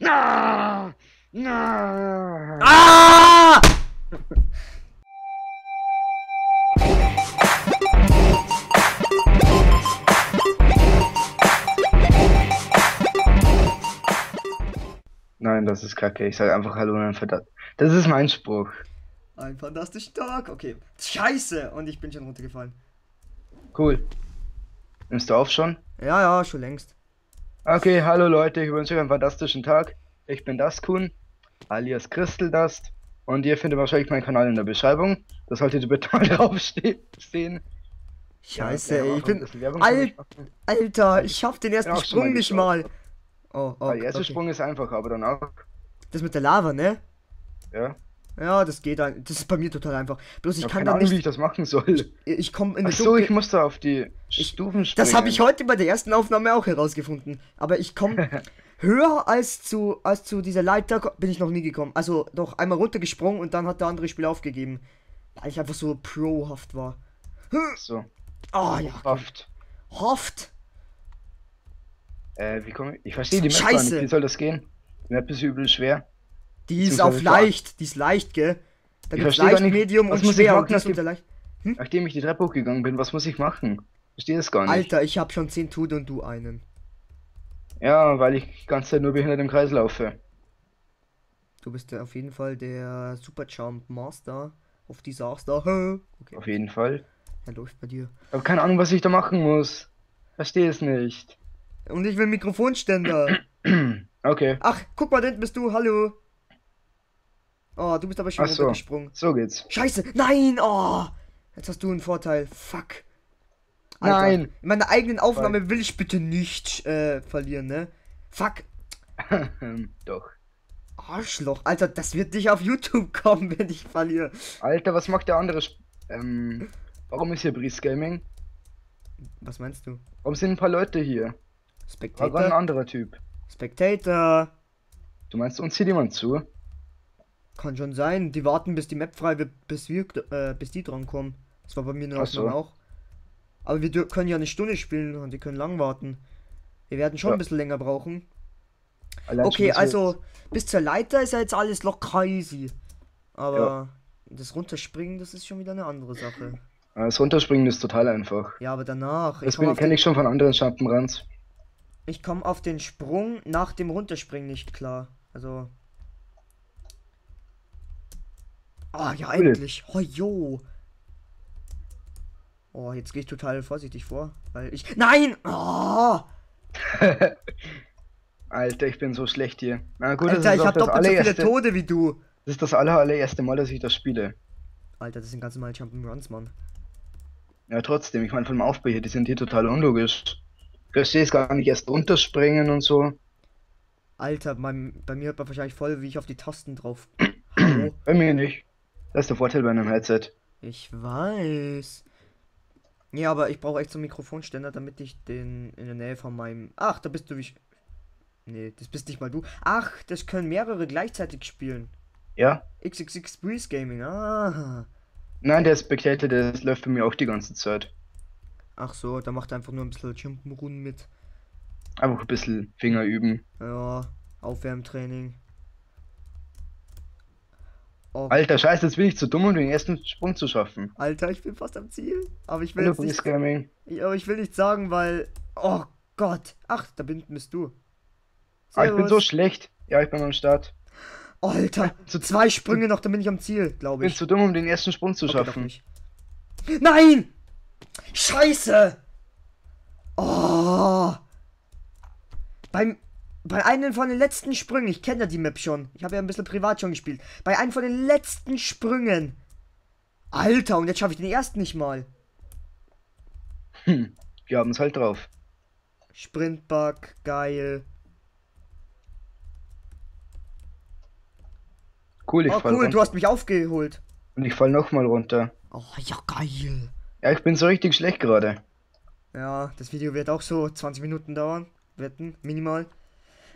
Na! Na! Ah! Nein, das ist kacke. Ich sage einfach Hallo und dann verdammt. Das ist mein Spruch. Ein fantastischer Tag. Okay. Scheiße. Und ich bin schon runtergefallen. Cool. Nimmst du auf schon? Ja, ja, schon längst. Okay, hallo Leute, ich wünsche euch einen fantastischen Tag. Ich bin Daskun, alias Crystal Dust. Und ihr findet wahrscheinlich meinen Kanal in der Beschreibung. Das solltet ihr bitte mal draufstehen. Scheiße, Ja, ey. Ich bin. bisschen Werbung für Al mich machen. Alter, ich schaff den ersten Sprung nicht mal. Oh, oh. Der erste okay. Sprung ist einfach, aber danach, Das mit der Lava, ne? ja. Ja, das geht ein. Das ist bei mir total einfach. Bloß ich Ich habe kann keine da Ahnung, wie nicht. ich das machen soll. Ich komme in Ach so, ich dunkle- musste auf die Stufen springen. Das habe ich heute bei der ersten Aufnahme auch herausgefunden. Aber ich komme höher als zu, als zu dieser Leiter bin ich noch nie gekommen. Also doch einmal runtergesprungen und dann hat der andere Spieler aufgegeben. Weil ich einfach so prohaft war. So, Ah ja. Haft. Hofft. Äh, wie komme ich? Ich verstehe die Map gar nicht. Scheiße. Wie soll das gehen? Die Map ist übel schwer. Die ist auf leicht. Die ist leicht, gell? Da gibt's gar leicht, nicht, Medium und schwer. Und die ist nachdem- unter leicht. Nachdem ich die Treppe hochgegangen bin, was muss ich machen? Verstehe das gar nicht. Alter, ich habe schon 10 Tode und du einen. Ja, weil ich die ganze Zeit nur behindert im Kreis laufe. Du bist ja auf jeden Fall der Super Jump Master auf Disaster. Okay, Auf jeden Fall. er läuft bei dir. Aber keine Ahnung, was ich da machen muss. Verstehe es nicht. Und ich will Mikrofonständer. Okay, Ach, guck mal, da bist du. Hallo. Oh, du bist aber schon so. runtergesprungen. so geht's. Scheiße. Nein. Oh. Jetzt hast du einen Vorteil. Fuck. Nein. In meiner eigenen Aufnahme will ich bitte nicht äh, verlieren, ne? Fuck. Doch. Arschloch. Alter, das wird nicht auf YouTube kommen, wenn ich verliere. Alter, was macht der andere? Sp ähm, warum ist hier Breeze Gaming? Was meinst du? Warum sind ein paar Leute hier? War gerade ein Spectator? anderer Typ. Spectator. Du meinst, uns zieht jemand zu? Kann schon sein. Die warten, bis die Map frei wird, bis wir, äh, bis die dran kommen. Das war bei mir in der so. Auch. Aber wir können ja eine Stunde spielen und die können lang warten. Wir werden schon Ja. ein bisschen länger brauchen. Allein Okay, also bis zur Leiter ist ja jetzt alles locker easy. Aber das Runterspringen, das ist schon wieder eine andere Sache. Das Runterspringen ist total einfach. Ja, aber danach. Das komme kenne den- ich schon von anderen Jump'n'Runs. ich komm auf den Sprung nach dem Runterspringen nicht klar. Also. Ah, ja, endlich. Oh, jo. Oh, jetzt gehe ich total vorsichtig vor, weil ich. Nein! Oh! Alter, ich bin so schlecht hier. Na gut, Alter, ich ist auch hab das doppelt so viele. Tode wie du. Das ist das aller, allererste Mal, dass ich das spiele. Alter, das sind ganz normale Jump'n'Runs, Mann. Ja, trotzdem, ich meine, vom Aufbau hier, die sind hier total unlogisch. Ich verstehe es gar nicht, erst runterspringen und so. Alter, mein, bei mir hört man wahrscheinlich voll, wie ich auf die Tasten drauf. Bei mir nicht. Das ist der Vorteil bei einem Headset. Ich weiß. Ja, aber ich brauche echt so einen Mikrofonständer, damit ich den in der Nähe von meinem. Ach, da bist du wie. Nee, das bist nicht mal du. Ach, das können mehrere gleichzeitig spielen. Ja? XXX Breeze Gaming. Ah. Nein, der Spectator, der läuft bei mir auch die ganze Zeit. Ach so, da macht er einfach nur ein bisschen Jump'n'Run mit. Einfach ein bisschen Finger üben. Ja, Aufwärmtraining. Oh, Alter, scheiße, jetzt bin ich zu dumm, um den ersten Sprung zu schaffen. Alter, ich bin fast am Ziel. Aber ich will Hallo, nicht. Aber ich will nicht sagen, weil. Oh Gott. Ach, da bin, bist du. Ah, ich bin so schlecht. Ja, ich bin am Start. Alter, Zu- zwei Sprünge noch, dann bin ich am Ziel, Ich glaube bin ich. zu dumm, um den ersten Sprung zu Okay, schaffen. nicht. Nein! Scheiße! Oh! Beim, bei einem von den letzten Sprüngen, ich kenne ja die Map schon. Ich habe ja ein bisschen privat schon gespielt. Bei einem von den letzten Sprüngen. Alter, und jetzt schaffe ich den ersten nicht mal. Hm, wir haben es halt drauf. Sprintbug, geil. Cool, ich Oh fall cool, du runter. hast mich aufgeholt. Und ich fall nochmal runter. Oh ja, geil. Ja, ich bin so richtig schlecht gerade. Ja, das Video wird auch so 20 Minuten dauern. Wetten, minimal.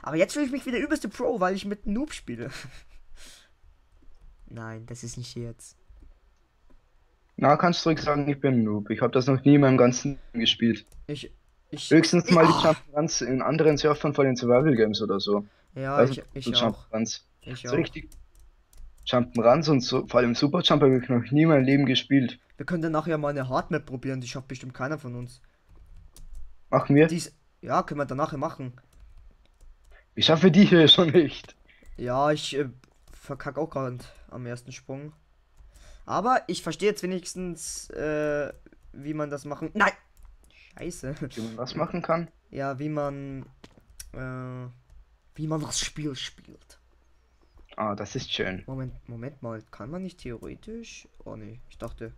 Aber jetzt fühle ich mich wieder übelste Pro, weil ich mit Noob spiele. Nein, das ist nicht jetzt. Na, kannst du ruhig sagen, ich bin Noob. Ich habe das noch nie in meinem ganzen Leben gespielt. Ich. Ich, Höchstens mal die Jump'n'Runs in anderen Surfern von den Survival Games oder so. Ja, Weiß ich, ich so auch. Ich So auch. richtig Jump'n'Runs und so, vor allem Super Jump habe ich noch nie in meinem Leben gespielt. Wir können dann nachher mal eine Hardmap probieren, die schafft bestimmt keiner von uns. Machen wir. Dies, ja, können wir dann nachher machen. Ich schaffe die hier schon nicht. Ja, ich äh, verkack auch gerade am ersten Sprung. Aber ich verstehe jetzt wenigstens, äh, wie man das machen. Nein! Scheiße. Wie man was machen kann. Ja, wie man, äh, wie man das Spiel spielt. Ah, das ist schön. Moment, Moment mal, kann man nicht theoretisch? Oh nee, ich dachte,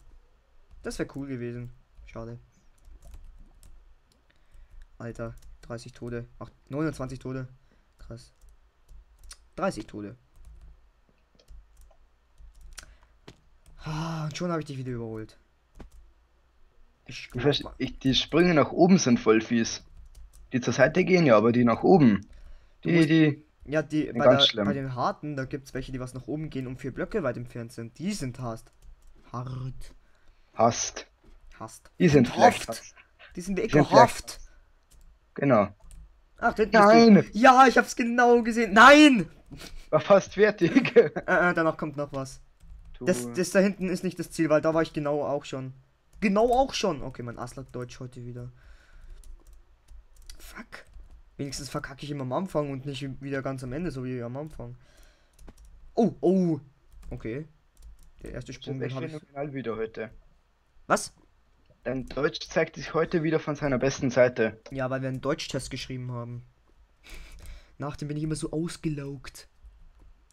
das wäre cool gewesen. Schade. Alter, 30 Tode. Ach, 29 Tode. Krass. 30 Tode. Ah, und schon habe ich dich wieder überholt. Ich Ich mal- ich, die Sprünge nach oben sind voll fies. Die zur Seite gehen ja, aber die nach oben. Die, musst- die. Ja, die, bei, ganz der, schlimm. bei den harten, da gibt es welche, die was nach oben gehen und vier Blöcke weit entfernt sind. Die sind hart. Hart. Hast. Hast. Die sind. Hast. Die sind sind ekelhaft. Genau. Ach, da hinten Nein! du. Ja, ich hab's genau gesehen. Nein! War fast fertig. Äh, äh, danach kommt noch was. Du- Das, das da hinten ist nicht das Ziel, weil da war ich genau auch schon. Genau auch schon. Okay, mein Ass lag Deutsch heute wieder. Fuck. Wenigstens verkacke ich immer am Anfang und nicht wieder ganz am Ende, so wie am Anfang. Oh, oh. Okay. Der erste Sprung, ist den habe ich. wieder heute. Was? Dein Deutsch zeigt sich heute wieder von seiner besten Seite. Ja, weil wir einen Deutschtest geschrieben haben. Nach dem bin ich immer so ausgelaugt.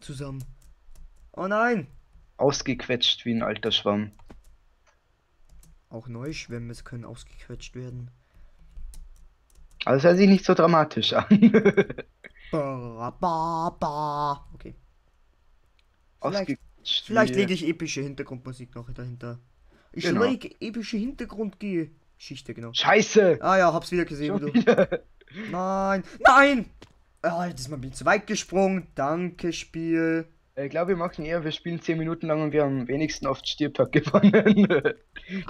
Zusammen. Oh nein! Ausgequetscht wie ein alter Schwamm. Auch Neuschwämme können ausgequetscht werden. Also hört sich nicht so dramatisch an. Ba, ba, ba. Okay. Vielleicht, Ausgequetscht vielleicht lege ich epische Hintergrundmusik noch dahinter. Ich Genau. lege epische Hintergrundgeschichte, genau. Scheiße! Ah ja, hab's wieder gesehen, wieder. Nein! Nein! Ah, diesmal bin ich zu weit gesprungen. Danke, Spiel. Ich glaube, wir machen eher, wir spielen 10 Minuten lang und wir haben am wenigsten oft Stirtag gewonnen.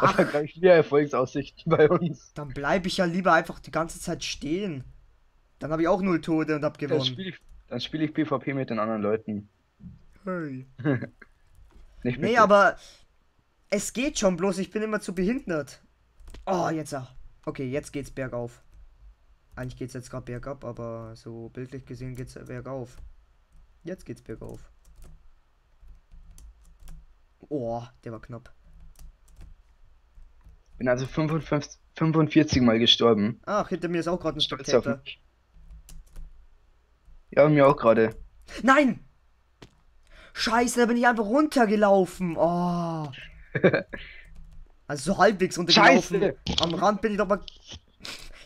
Das gleich wieder Erfolgsaussichten bei uns. Dann bleibe ich ja lieber einfach die ganze Zeit stehen. Dann habe ich auch null Tode und hab Dann gewonnen. spiele ich, dann spiel ich PvP mit den anderen Leuten. Hey. Nicht Nee, aber es geht schon, bloß ich bin immer zu behindert. Oh, jetzt auch. Okay, jetzt geht's bergauf. Eigentlich geht's jetzt gerade bergab, aber so bildlich gesehen geht's bergauf. Jetzt geht's bergauf. Oh, der war knapp. bin also 55, 45 Mal gestorben. Ach, hinter mir ist auch gerade ein Stolz auf Spectator. mich. Ja, mir auch gerade. Nein! Scheiße, da bin ich einfach runtergelaufen. Oh. Also so halbwegs runtergelaufen. Scheiße! Am Rand bin ich doch mal.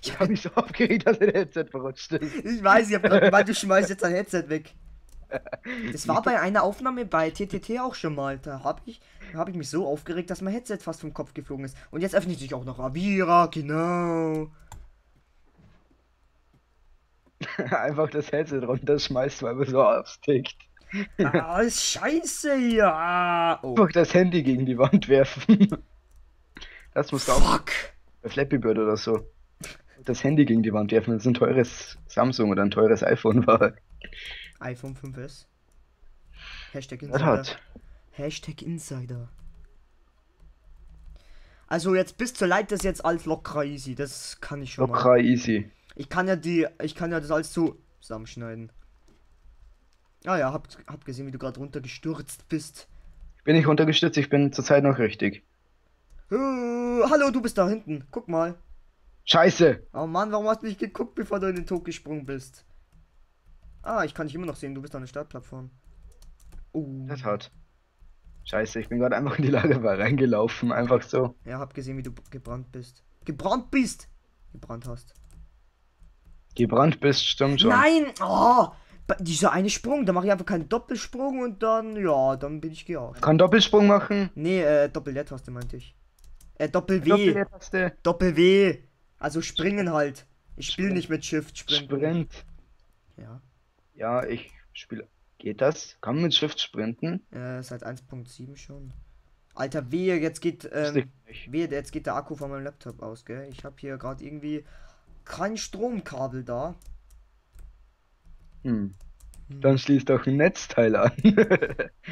Ich habe mich so aufgeregt, dass der Headset verrutscht ist. Ich weiß, ich hab gerade gemeint, du schmeißt jetzt dein Headset weg. Das war bei einer Aufnahme bei TTT auch schon mal. Da habe ich, da hab ich mich so aufgeregt, dass mein Headset fast vom Kopf geflogen ist. Und jetzt öffnet sich auch noch Avira, genau. Einfach das Headset runterschmeißt, weil man so aufstickt. Ah, ist scheiße hier. Ah, Oh, Einfach das Handy gegen die Wand werfen. Das muss auch fuck. bei Flappy Bird oder so. Das Handy gegen die Wand werfen, wenn es ein teures Samsung oder ein teures iPhone war. iPhone 5S. Hashtag Das Insider. hat. Hashtag Insider. Also jetzt bis zur Leiter ist jetzt alles locker easy. Das kann ich schon mal. Locker easy. Ich kann ja die, ich kann ja das alles so zusammenschneiden. Ah ja, hab, hab gesehen, wie du gerade runtergestürzt bist. Ich bin nicht runtergestürzt, ich bin zurzeit noch richtig. Äh, hallo, du bist da hinten. Guck mal. Scheiße! Oh Mann, warum hast du nicht geguckt, bevor du in den Tod gesprungen bist? Ah, ich kann dich immer noch sehen. Du bist an der Startplattform. Oh. Das hat. Scheiße, ich bin gerade einfach in die Lagerbar reingelaufen, einfach so. Ja, hab gesehen, wie du gebrannt bist. Gebrannt bist! Gebrannt hast. Gebrannt bist, stimmt schon. Nein! Oh! Dieser eine Sprung, da mache ich einfach keinen Doppelsprung und dann, ja, dann bin ich gearscht. Kann Doppelsprung machen. Nee, äh, Doppel-Taste meinte ich. Äh, Doppel-W. Doppel-W. Also springen halt. Ich spiele nicht mit Shift springen. Sprint. Ja. Ja, ich spiele. Geht das? Kann man mit Shift sprinten? Äh, seit 1.7 schon. Alter, wehe, jetzt geht, ähm, wehe, jetzt geht der Akku von meinem Laptop aus, gell? Ich habe hier gerade irgendwie kein Stromkabel da. Hm. Dann schließ doch ein Netzteil an.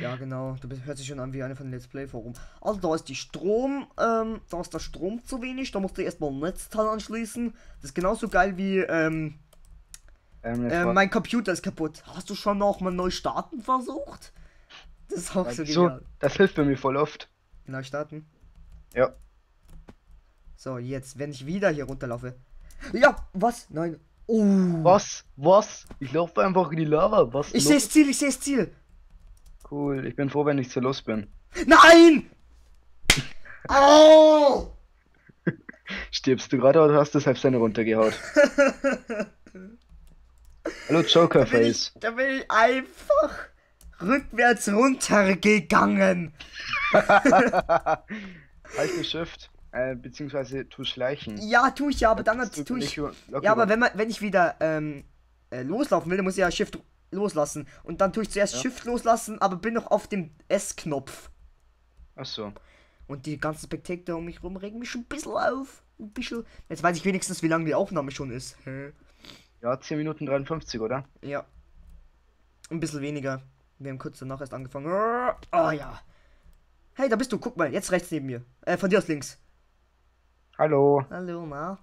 Ja, genau. Du bist, hört sich schon an wie eine von den Let's Play Forum. Also da ist die Strom, ähm, da ist der Strom zu wenig. Da musst du erstmal ein Netzteil anschließen. Das ist genauso geil wie, ähm, ähm, äh, mein Computer ist kaputt. Hast du schon noch mal neu starten versucht? Das ist auch so so, genial. das hilft bei mir voll oft. Neu starten. Ja. So, jetzt, wenn ich wieder hier runterlaufe. Ja, was? Nein. Oh. Was? Was? Ich laufe einfach in die Lava. Was? Ich sehe das Ziel, ich sehe das Ziel. Cool. Ich bin froh, wenn ich zu los bin. Nein! Oh! Stirbst du gerade oder hast du selbst eine runtergehaut? Hallo Joker Da bin, ich, Face. da bin ich einfach rückwärts runtergegangen. halt die Shift. Äh, beziehungsweise tu schleichen. Ja, tu ich ja, aber dann Das tu ich. Ja, aber wenn man, wenn ich wieder ähm, äh, loslaufen will, dann muss ich ja Shift loslassen. Und dann tue ich zuerst Ja. Shift loslassen, aber bin noch auf dem S-Knopf. Ach so. Und die ganzen Spectator um mich rum regen mich schon ein bisschen auf. Ein bisschen. Jetzt weiß ich wenigstens, wie lange die Aufnahme schon ist. Hä? Ja, 10 Minuten 53, oder? Ja. Ein bisschen weniger. Wir haben kurz danach erst angefangen. Ah ja. Hey, da bist du. Guck mal, jetzt rechts neben mir. Äh, von dir aus links. Hallo. Hallo, na?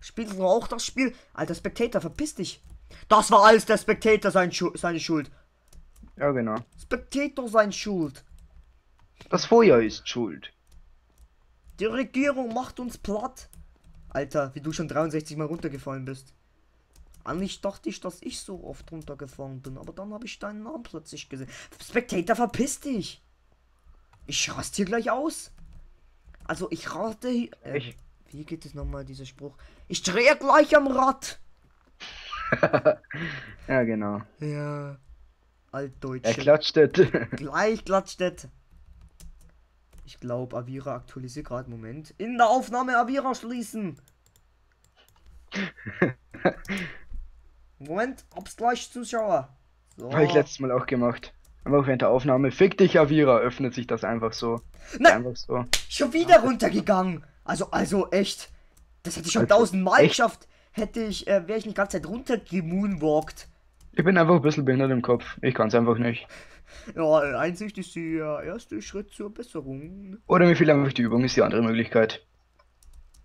Spielst du auch das Spiel? Alter Spectator, verpiss dich. Das war alles der Spectator sein Schu seine Schuld. Ja, genau. Spectator sein Schuld. Das Feuer ist schuld. Die Regierung macht uns platt. Alter, wie du schon 63 Mal runtergefallen bist. Eigentlich dachte ich, dass ich so oft runtergefallen bin, aber dann habe ich deinen Namen plötzlich gesehen. Spectator, verpiss dich! Ich raste hier gleich aus. Also ich rate. Äh, Ich- Wie geht es nochmal, dieser Spruch? Ich drehe gleich am Rad. Ja, genau. Ja. Altdeutsch. Er klatscht das. Gleich klatscht das. Ich glaube, Avira aktualisiert gerade. Moment. In der Aufnahme Avira schließen. Moment, hab's gleich Zuschauer. So. Habe ich letztes Mal auch gemacht. Einfach während der Aufnahme. Fick dich, Avira, öffnet sich das einfach so. Nein, Einfach so. schon wieder runtergegangen. Also, also echt. Das hätte ich schon Also, tausendmal geschafft. Hätte ich, äh, wäre ich nicht ganze Zeit runtergemoonwalkt. Ich bin einfach ein bisschen behindert im Kopf. Ich kann es einfach nicht. Ja, äh, Einsicht ist der erste Schritt zur Besserung. Oder mir fehlt einfach die Übung, ist die andere Möglichkeit.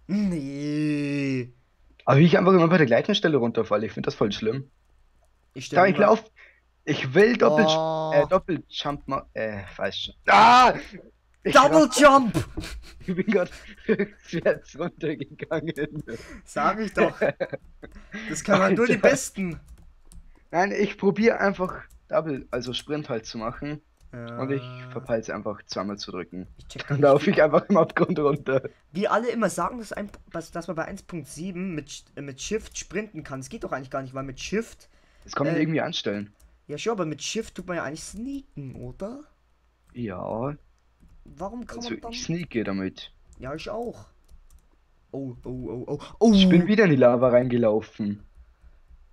Nee. Aber wie ich einfach immer bei der gleichen Stelle runterfalle, ich finde das voll schlimm. Ich Da, ich lauf. Ich will Doppel, Oh. äh, Doppeljump machen. Äh, weiß schon. Ah! Ich, Double Jump! ich bin gerade rückwärts runtergegangen. Sag ich doch. Das kann man nur die. Besten. Nein, ich probiere einfach Double, also Sprint halt zu machen. Und ich verpeile einfach zweimal zu drücken. Dann laufe ich einfach im Abgrund runter. wie alle immer sagen, dass, ein, dass man bei 1.7 mit, mit Shift sprinten kann. Das geht doch eigentlich gar nicht, weil mit Shift. Das kann man Äh, irgendwie anstellen. Ja, schon, aber mit Shift tut man ja eigentlich sneaken, oder? Ja, Warum kann also man dann. ich sneake damit. Ja, ich auch. Oh, oh, oh, oh. Oh! Ich bin wieder in die Lava reingelaufen.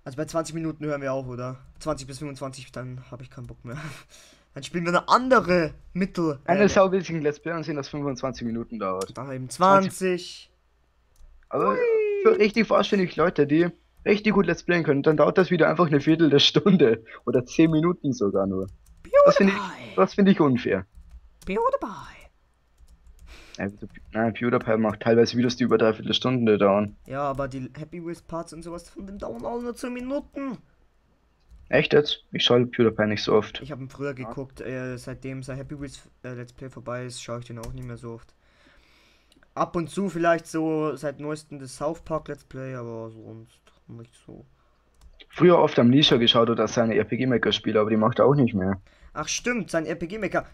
Also bei 20 Minuten hören wir auf, oder? 20 bis 25, dann habe ich keinen Bock mehr. Dann spielen wir eine andere Mittel. Eine Sau ein Let's Play ansehen, das 25 Minuten dauert. da eben 20. Aber für richtig wahrscheinlich Leute, die richtig gut Let's Playen können, dann dauert das wieder einfach eine Viertel der Stunde. Oder 10 Minuten sogar nur. Das finde ich, das finde ich unfair. PewDiePie. Also, nein, PewDiePie macht teilweise Videos, die über dreiviertel Stunde dauern. Ja, aber die Happy Wheels Parts und sowas von dem dauern alle nur 10 Minuten. Echt jetzt? Ich schaue PewDiePie nicht so oft. Ich habe ihn früher geguckt, äh, seitdem sein Happy Wheels äh, Let's Play vorbei ist, schaue ich den auch nicht mehr so oft. Ab und zu vielleicht so seit neuestem das South Park Let's Play, aber sonst nicht so. Früher oft am Nisha geschaut oder seine RPG Maker Spiele, aber die macht er auch nicht mehr. Ach stimmt, sein RPG Maker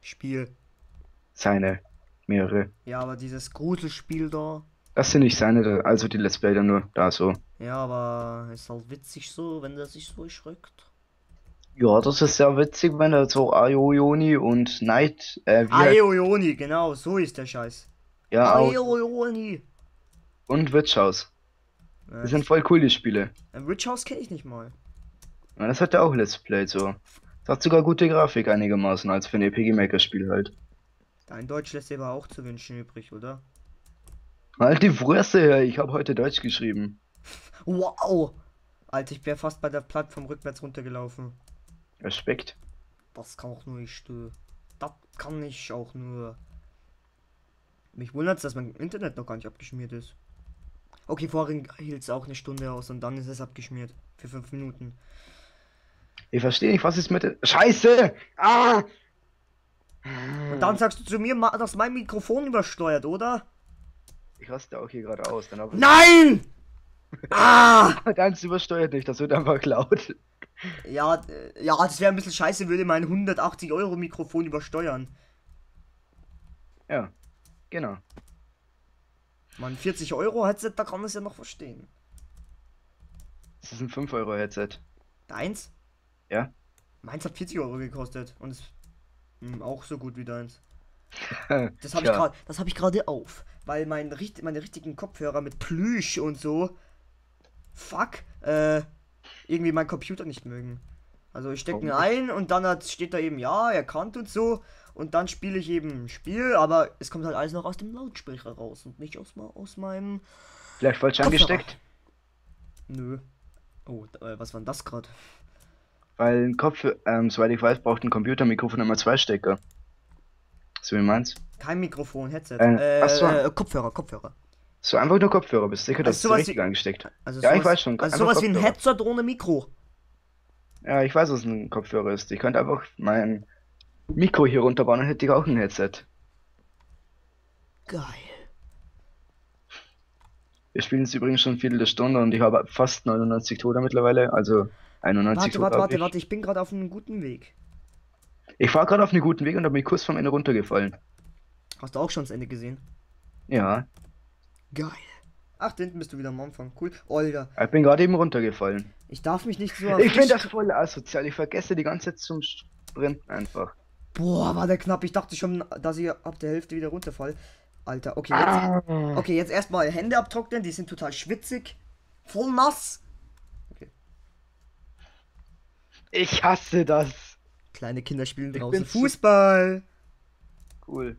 Spiel. Seine. Mehrere. Ja, aber dieses Gruselspiel da. Das sind nicht seine, also die Let's Player nur da so. Ja, aber ist halt witzig so, wenn der sich so erschreckt. Ja, das ist sehr witzig, wenn er so Ayoni und Night, äh, Aeolioni, genau, so ist der Scheiß. ja, Aeolioni. und Witch House. Die sind voll cool, die Spiele. Rich House kenne ich nicht mal. Ja, das hat er auch Let's Play so. Das hat sogar gute Grafik einigermaßen, als für ein RPG Maker Spiel halt. Dein Deutsch lässt dir aber auch zu wünschen übrig, oder? Halt die Fresse, ich habe heute Deutsch geschrieben. Wow! Alter, ich wäre fast bei der Plattform rückwärts runtergelaufen. Respekt. Das kann auch nur ich. Du. Das kann ich auch nur. Mich wundert dass mein Internet noch gar nicht abgeschmiert ist. Okay, vorhin hielt es auch eine Stunde aus und dann ist es abgeschmiert. Für fünf Minuten. Ich verstehe nicht, was ist mit der. Scheiße! Ah! Und dann sagst du zu mir, dass mein Mikrofon übersteuert, oder? Ich raste auch hier gerade aus. Dann, aber Nein! Ah! Deins übersteuert nicht, das wird einfach laut. Ja, äh, ja, das wäre ein bisschen scheiße, würde mein 180 Euro Mikrofon übersteuern. Ja, genau. Man, 40 Euro Headset, da kann man es ja noch verstehen. Das ist ein 5-Euro-Headset. Deins? Ja. Meins hat 40 Euro gekostet und ist mh, auch so gut wie deins. Das habe ich gerade, das habe ich gerade auf, weil mein richt- meine richtigen Kopfhörer mit Plüsch und so, fuck, äh, irgendwie mein Computer nicht mögen. Also ich stecke ihn ein und dann hat, steht da eben ja erkannt und so und dann spiele ich eben ein Spiel, aber es kommt halt alles noch aus dem Lautsprecher raus und nicht aus, aus meinem. Vielleicht falsch Kopfhörer. angesteckt, Nö. Oh, äh, was war denn das gerade? weil ein Kopf, ähm, soweit ich weiß, braucht ein Computermikrofon immer zwei Stecker. So wie meins. Kein Mikrofon, Headset. Äh, Äh, so. äh, Kopfhörer, Kopfhörer. So einfach nur Kopfhörer, bist du sicher, dass Also du sowas richtig wie- angesteckt. Also Ja, ich sowas- weiß schon, Also sowas wie ein Kopfhörer. Headset ohne Mikro. Ja, ich weiß, was ein Kopfhörer ist. Ich könnte einfach mein Mikro hier runterbauen, dann hätte ich auch ein Headset. Geil. Wir spielen jetzt übrigens schon Viertel der Stunde und ich habe fast 99 Tode mittlerweile, also 91 Warte, Tode warte, warte, ich. warte, ich bin gerade auf einem guten Weg. Ich fahre gerade auf einen guten Weg und habe mich kurz vom Ende runtergefallen. Hast du auch schon das Ende gesehen? Ja, Geil. Ach, da hinten bist du wieder am Anfang. Cool. Olga, ich bin gerade eben runtergefallen. ich darf mich nicht so Ich finde das voll asozial. Ich vergesse die ganze Zeit zum Sprinten einfach. Boah, war der knapp. Ich dachte schon, dass ich ab der Hälfte wieder runterfall. Alter, okay, jetzt, okay, jetzt erstmal Hände abtrocknen, die sind total schwitzig. Voll nass. Ich hasse das. Kleine Kinder spielen draußen Fußball. Cool.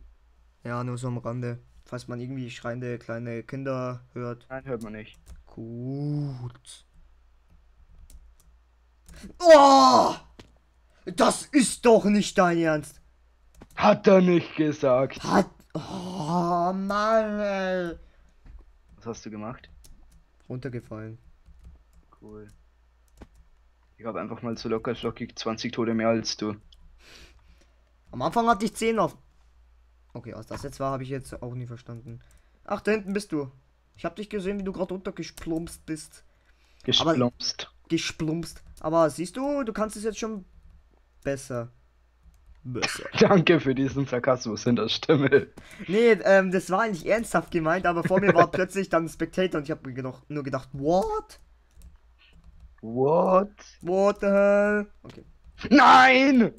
Ja, nur so am Rande. Falls man irgendwie schreiende kleine Kinder hört. Nein, hört man nicht. Gut. Oh! Das ist doch nicht dein Ernst. Hat er nicht gesagt. Hat. Oh, Mann, ey. Was hast du gemacht? Runtergefallen. Cool. Ich habe einfach mal so locker flockig 20 Tode mehr als du. Am Anfang hatte ich 10 auf. Okay, was das jetzt war, habe ich jetzt auch nie verstanden. Ach, da hinten bist du. Ich habe dich gesehen, wie du gerade runtergesplumpst bist. Gesplumpst. Gesplumpst. Aber siehst du, du kannst es jetzt schon besser. Besser. Danke für diesen Sarkasmus in der Stimme. Nee, ähm, das war eigentlich ernsthaft gemeint, aber vor mir war plötzlich dann ein Spectator und ich habe mir gedacht, nur gedacht, what? What? What the hell? Okay. Nein!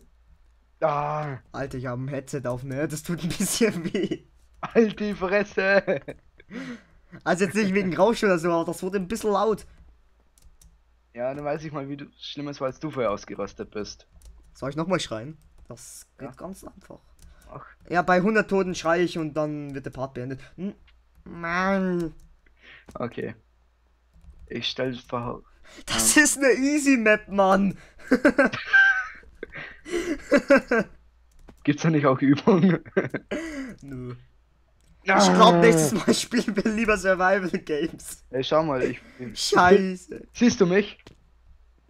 Ah, Alter, ich habe ein Headset auf, ne? Das tut ein bisschen weh. halt die Fresse. Also jetzt nicht wegen Rausch oder so, aber das wurde ein bisschen laut. Ja, dann weiß ich mal, wie du Schlimmes als du vorher ausgerastet bist. Soll ich nochmal schreien? Das geht Ja. ganz einfach. Ach. Ja, bei 100 Toten schreie ich und dann wird der Part beendet. Hm, Mann. Okay. Ich stell vor. Das ist eine Easy Map, Mann. Gibt's da nicht auch Übungen? Nö. Ah. Ich glaube, nächstes Mal spielen wir lieber Survival Games. Ey, schau mal, ich. ich Scheiße. Siehst du mich?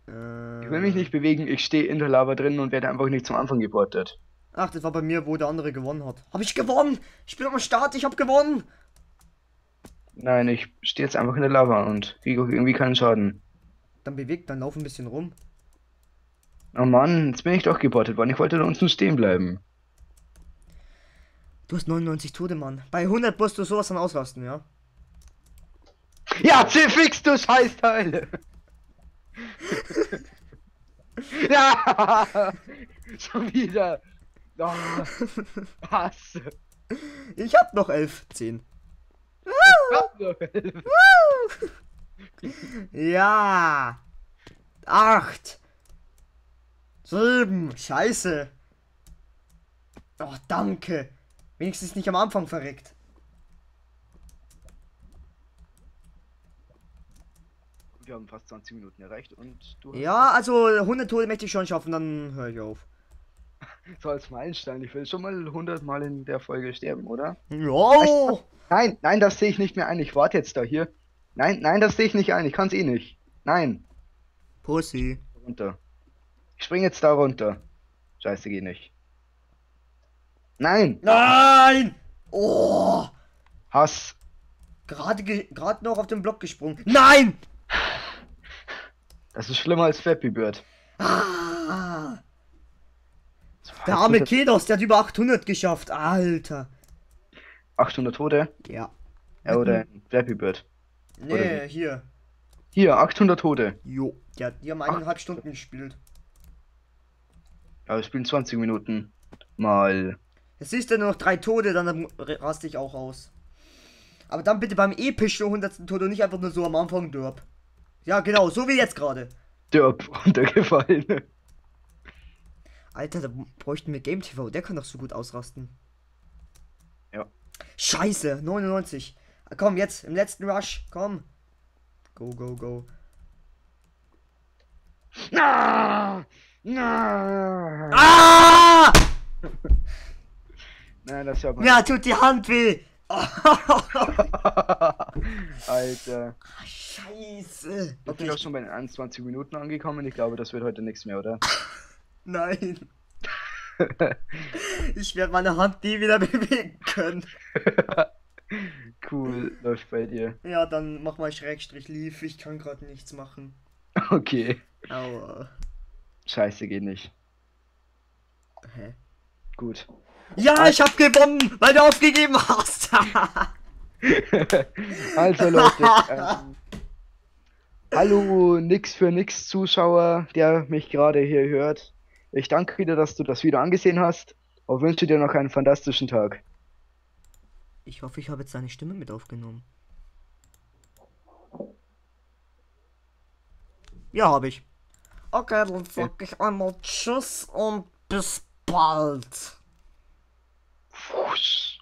Äh, Ich will mich nicht bewegen, ich stehe in der Lava drin und werde einfach nicht zum Anfang geportet. Ach, das war bei mir, wo der andere gewonnen hat. Hab ich gewonnen? Ich bin am Start, ich hab gewonnen. Nein, ich stehe jetzt einfach in der Lava und kriege auch irgendwie keinen Schaden. Dann bewegt, dann lauf ein bisschen rum. Oh Mann, jetzt bin ich doch geportet worden. Ich wollte da unten stehen bleiben. Du hast 99 Tote, Mann. Bei 100 musst du sowas dann ausrasten, ja? Ja, C-Fix, du Scheißteil! Ja! Schon wieder! Oh, Hass! Ich hab noch 11, 10. Ja. 8. 7. Scheiße. Oh, danke. Wenigstens nicht am Anfang verreckt. Wir haben fast 20 Minuten erreicht und du hast Ja, also 100 Tode möchte ich schon schaffen, dann höre ich auf. so als Meilenstein. Ich will schon mal 100 Mal in der Folge sterben, oder? Ja. Nein, nein, das sehe ich nicht mehr ein. Ich warte jetzt da hier. Nein, nein, das sehe ich nicht ein. Ich kann es eh nicht. Nein, Pussy. runter. Ich spring jetzt da runter. Scheiße, geht nicht. Nein, Nein! Oh! Hass. Gerade ge- gerade noch auf den Block gesprungen. Nein! Das ist schlimmer als Flappy Bird. Ah! Der arme Kedos, der hat über 800 geschafft. Alter. 800 Tote. Ja. Ja, oder ein Flappy Bird. Nee, hier. Hier, 800 Tote. Jo. Der, die haben eineinhalb Stunden gespielt. Ja, wir spielen 20 Minuten. Mal. Jetzt siehst du nur noch drei Tode, dann raste ich auch aus. Aber dann bitte beim epischen 100. Tod und nicht einfach nur so am Anfang Dörp. Ja, genau, so wie jetzt gerade. Derb runtergefallen. Alter, da bräuchten wir Game TV, der kann doch so gut ausrasten. Ja. Scheiße, 99. Ah, Komm, jetzt, im letzten Rush, komm. Go, go, go. Na! Na! Ah! Nein, das hört man. Ja, tut die Hand weh. Alter. Scheiße. Wir sind auch schon bei den 21 Minuten angekommen. Ich glaube, das wird heute nichts mehr, oder? Nein. Ich werde meine Hand nie wieder bewegen können. cool, läuft bei dir. Ja, dann mach mal Schrägstrich lief. Ich kann gerade nichts machen. Okay. Aua. Scheiße, geht nicht. Hä? Gut. Ja, ich hab gewonnen, weil du aufgegeben hast. also Leute, ähm, hallo nix für nix Zuschauer, der mich gerade hier hört. Ich danke dir, dass du das Video angesehen hast und wünsche dir noch einen fantastischen Tag. ich hoffe, ich habe jetzt deine Stimme mit aufgenommen. Ja, habe ich. Okay, dann sag ich einmal Tschüss und bis bald. Whoosh.